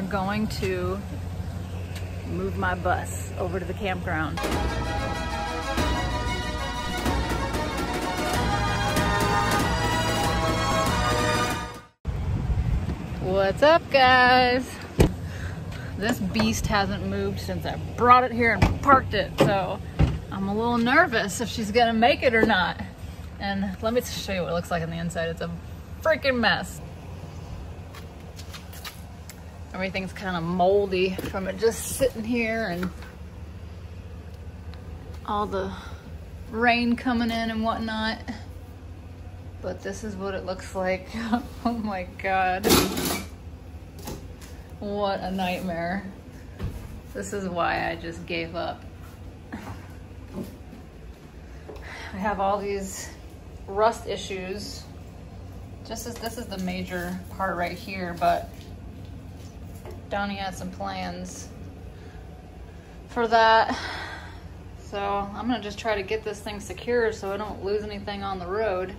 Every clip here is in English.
are going to move my bus over to the campground. What's up guys? This beast hasn't moved since I brought it here and parked it, so I'm a little nervous if she's gonna make it or not. And let me show you what it looks like on the inside. It's a freaking mess. Everything's kind of moldy from it just sitting here and all the rain coming in and whatnot. But this is what it looks like. oh my God. What a nightmare. This is why I just gave up. I have all these rust issues. Just as this is the major part right here, but Donnie had some plans for that. So I'm gonna just try to get this thing secure so I don't lose anything on the road.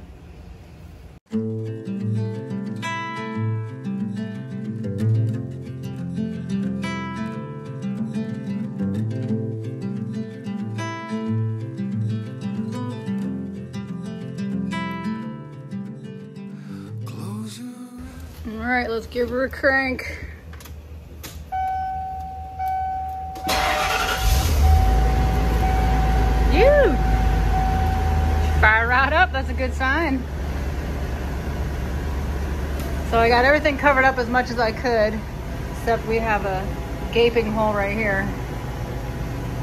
All right, let's give her a crank. You! Fire right up, that's a good sign. So I got everything covered up as much as I could, except we have a gaping hole right here.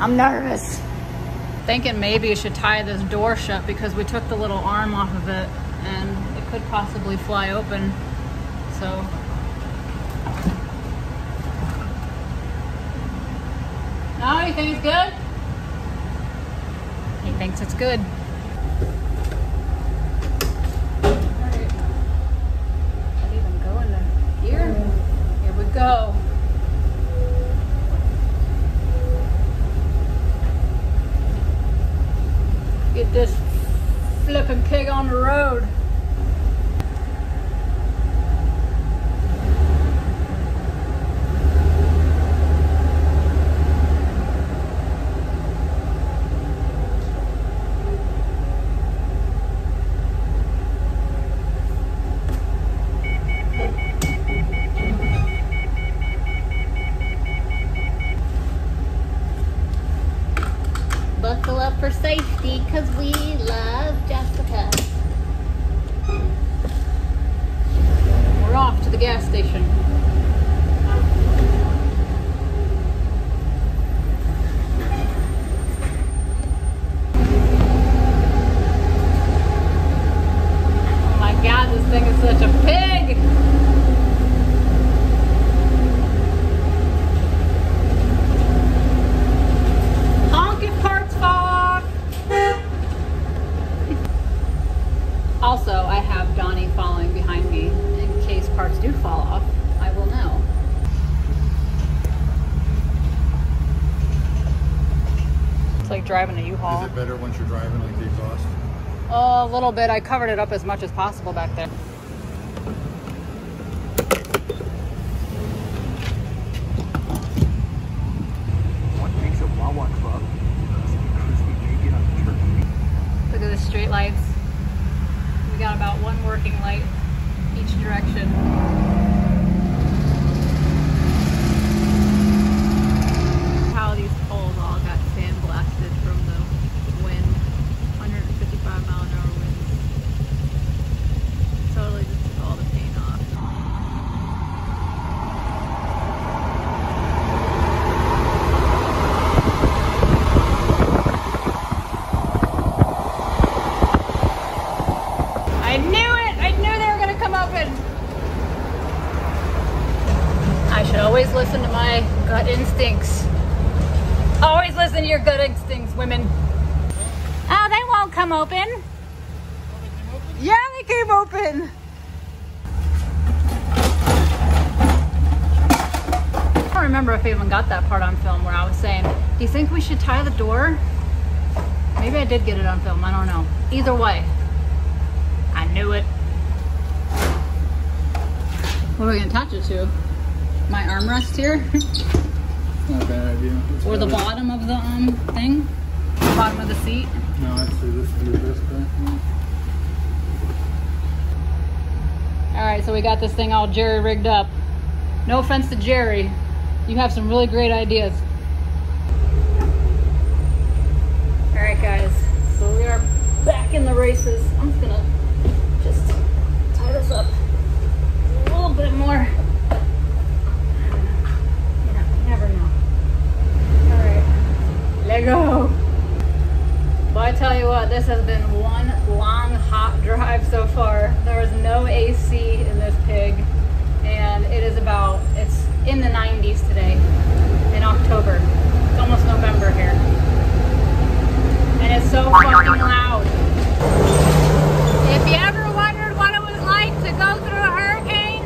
I'm nervous. Thinking maybe you should tie this door shut because we took the little arm off of it and it could possibly fly open. So No, you think it's good? He thinks it's good. Alright. That even go in the gear? Here we go. Get this flipping pig on the road. Buckle up for safety, cause we love Jessica. We're off to the gas station. Oh my god, this thing is such a pig! Honk if parts fall off. also, I have Donnie following behind me in case parts do fall off. I will know. It's like driving a U-Haul. Is it better once you're driving, like the exhaust? Oh, a little bit. I covered it up as much as possible back there. What makes a Wawa Club? Crispy bacon turkey. Look at the street lights. We got about one working light each direction. How these poles all got sandblasted from the wind. 155 mile an hour winds. Totally just took all the paint off. I knew it! I knew they were gonna come open! I always listen to my gut instincts. Always listen to your gut instincts, women. Oh, they won't come open. Yeah, they came open. I don't remember if I even got that part on film where I was saying, do you think we should tie the door? Maybe I did get it on film, I don't know. Either way, I knew it. What are we gonna attach it to? My armrest here, Not a bad idea. It's or the better. bottom of the um thing, The bottom of the seat. No, say this would be the best bet. All right, so we got this thing all jerry rigged up. No offense to Jerry, you have some really great ideas. All right, guys, so we are back in the races. I'm just gonna just tie this up a little bit more. You know, you never know. All go. Well, I tell you what, this has been one long hot drive so far. There is no AC in this pig, and it is about, it's in the 90s today, in October. It's almost November here. And it's so fucking loud. If you ever wondered what it was like to go through a hurricane,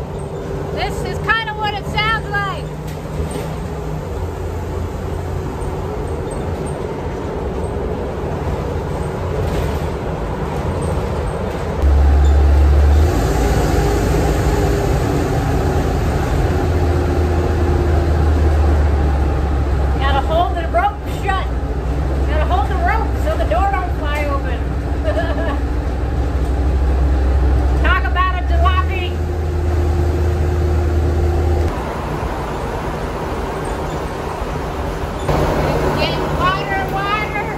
this is kind of what it sounds like. Gotta hold the rope shut. Gotta hold the rope so the door don't fly open. Talk about a jalopy. It's getting wider and wider.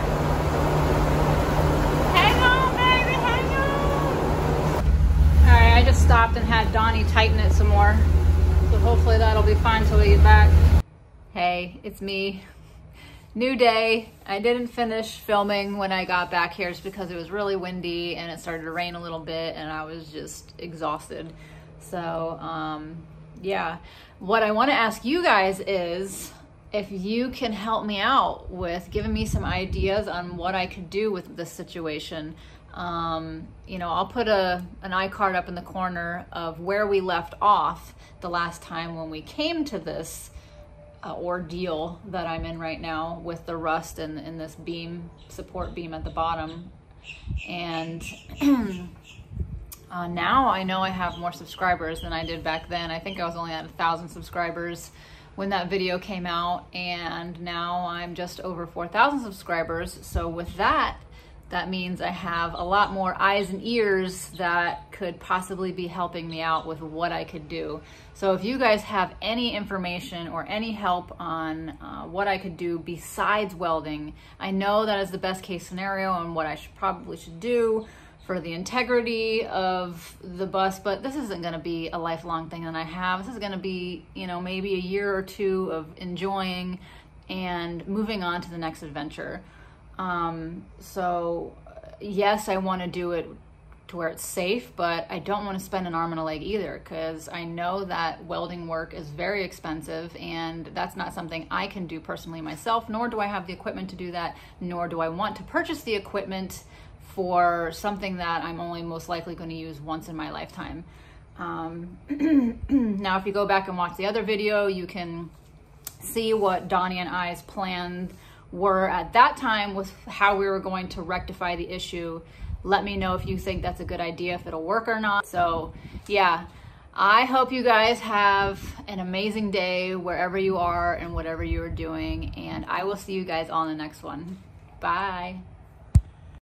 Hang on, baby, hang on. All right, I just stopped and had Donnie tighten it some more. So hopefully that'll be fine till we get back. Hey, it's me. New day. I didn't finish filming when I got back here just because it was really windy and it started to rain a little bit and I was just exhausted. So, um, yeah. What I want to ask you guys is if you can help me out with giving me some ideas on what I could do with this situation. Um, you know, I'll put a an iCard up in the corner of where we left off the last time when we came to this uh, ordeal that I'm in right now with the rust and, and this beam, support beam at the bottom. And uh, now I know I have more subscribers than I did back then. I think I was only at a thousand subscribers when that video came out, and now I'm just over 4,000 subscribers. So with that, that means I have a lot more eyes and ears that could possibly be helping me out with what I could do. So if you guys have any information or any help on uh, what I could do besides welding, I know that is the best case scenario and what I should probably should do for the integrity of the bus, but this isn't going to be a lifelong thing that I have. This is going to be, you know, maybe a year or two of enjoying and moving on to the next adventure. Um, so, yes, I want to do it to where it's safe, but I don't want to spend an arm and a leg either because I know that welding work is very expensive and that's not something I can do personally myself, nor do I have the equipment to do that, nor do I want to purchase the equipment for something that I'm only most likely going to use once in my lifetime. Um, now, if you go back and watch the other video, you can see what Donnie and I's plans were at that time with how we were going to rectify the issue. Let me know if you think that's a good idea, if it'll work or not. So yeah, I hope you guys have an amazing day wherever you are and whatever you are doing. And I will see you guys on the next one. Bye.